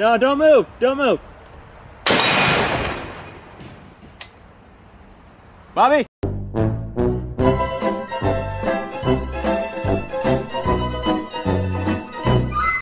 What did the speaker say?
No, don't move. Don't move. Bobby.